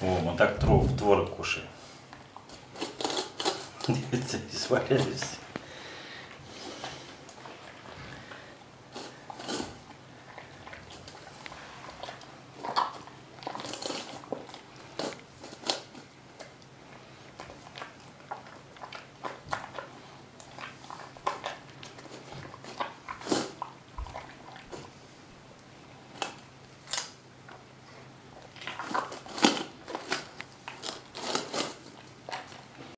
О, мы так творог, кушаем. Сварились.